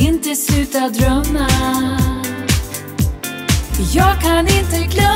Inte sluta drömma. Jag kan inte glömma